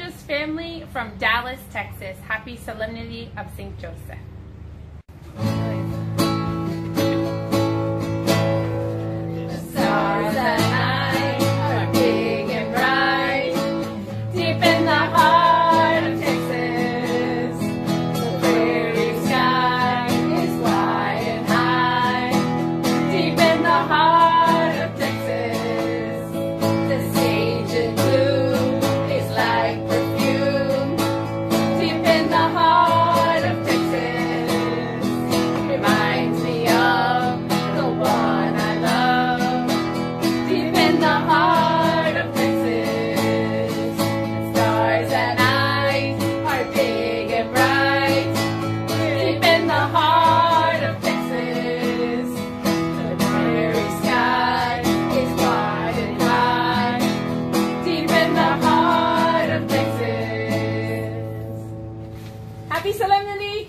Bridges family from Dallas, Texas. Happy Solemnity of St. Joseph. Happy Solemnity